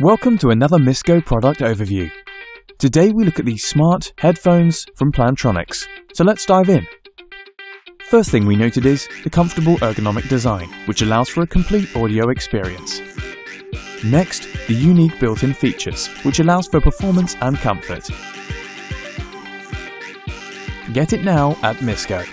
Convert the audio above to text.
Welcome to another Misco product overview. Today we look at these smart headphones from Plantronics, so let's dive in. First thing we noted is the comfortable ergonomic design, which allows for a complete audio experience. Next, the unique built-in features, which allows for performance and comfort. Get it now at Misco.